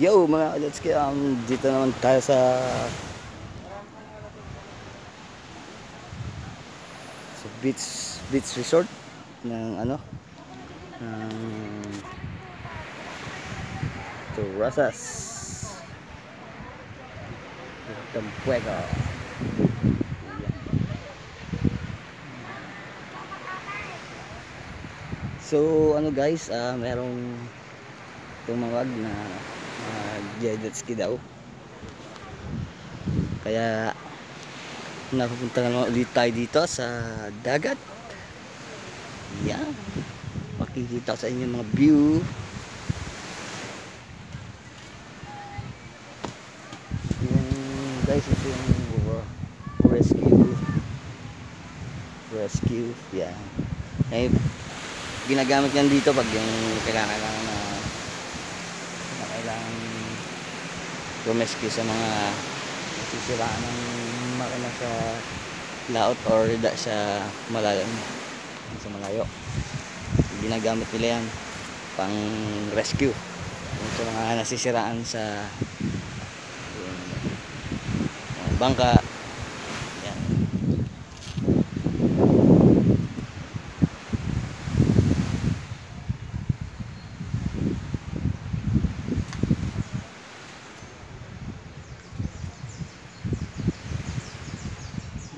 Yo mga let's get um, dito naman tayo sa sa beach beach resort ng ano ng Terrazas. Tampuego So ano guys, ah merong tumawag na mag-jet ski daw. Kaya napupunta naman ulit tayo dito sa dagat. Yan. Makikita ko sa inyo mga view. Yung guys, ito yung rescue. Rescue. Yan. Eh, ginagamit yan dito pag yung kailangan lang na na kailangan rumescue sa mga nasisiraan ng makina sa laot or da sa malalim sa malayo. Ginagamit nila yan pang rescue. Sa mga nasisiraan sa yung bangka yan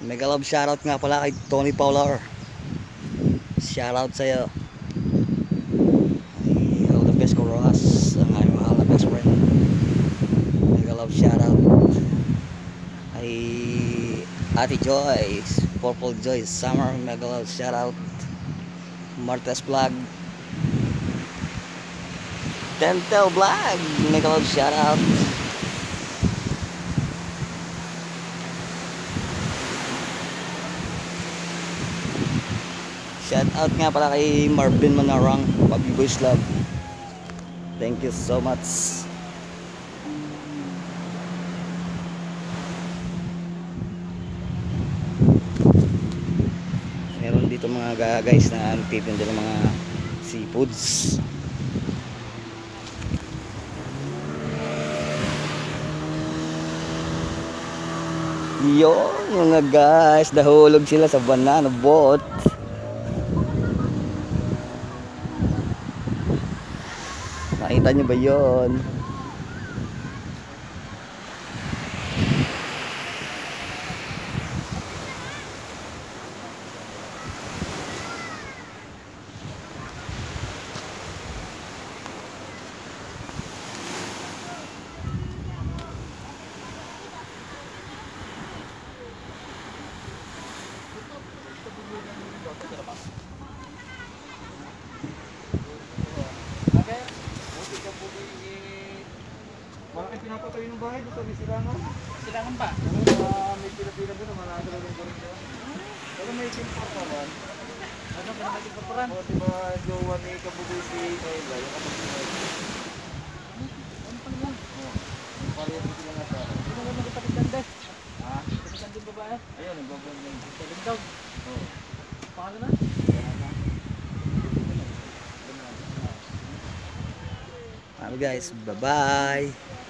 Mega love shoutout nga pala kay Tony Paular. Shoutout sa'yo. Ay, all the best ko Ross. Ang aking mahal na best friend. Mega love shoutout. Ay, Ate Joyce. Purple Joyce. Summer. Mega love shoutout. Martes Vlog. Tentel Vlog. Mega love shoutout. Shout out nga pala kay Marvin Manarang, Papi Boys Love. Thank you so much. Meron dito mga ga- guys na nagtitinda ng mga seafoods. Yun mga guys, nahulog sila sa banana boat. Nakita nyo ba yon? Malaki pinapatayo ng bahay doon sa silangan. Silangan pa. Uh, may pila-pila doon, malaki na rin doon. Pero may ba? Ano pa naman yung kapuran? O diba jowa ni Kabugoy si Kayla, yung kapatid mo. Ano pa naman? Yung pala yung sila nga sa... Ano naman magkapatikan des? Ha? Kapatikan din babae? Ayun, nagbabang lang. Salim daw. Oo. Pangalan na? Ano guys, bye-bye.